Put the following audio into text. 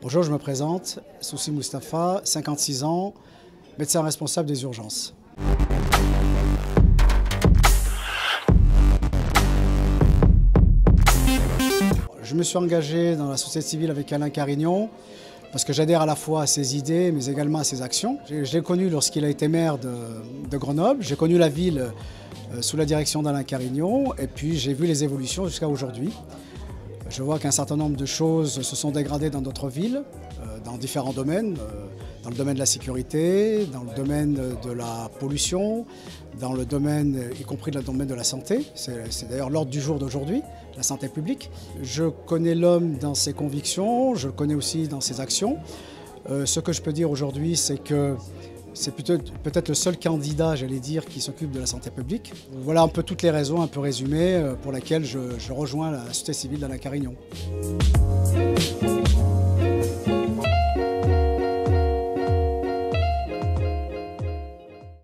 Bonjour, je me présente, Soussi Mustafa, 56 ans, médecin responsable des urgences. Je me suis engagé dans la société civile avec Alain Carignon parce que j'adhère à la fois à ses idées mais également à ses actions. Je l'ai connu lorsqu'il a été maire de, Grenoble, j'ai connu la ville euh, sous la direction d'Alain Carignon et puis j'ai vu les évolutions jusqu'à aujourd'hui. Je vois qu'un certain nombre de choses se sont dégradées dans notre ville, euh, dans différents domaines, euh, dans le domaine de la sécurité, dans le domaine de la pollution, dans le domaine, y compris dans le domaine de la santé. C'est d'ailleurs l'ordre du jour d'aujourd'hui, la santé publique. Je connais l'homme dans ses convictions, je le connais aussi dans ses actions. Euh, ce que je peux dire aujourd'hui, c'est que c'est peut-être le seul candidat, j'allais dire, qui s'occupe de la santé publique. Voilà un peu toutes les raisons, un peu résumées, pour lesquelles je, rejoins la société civile d'Alain Carignon.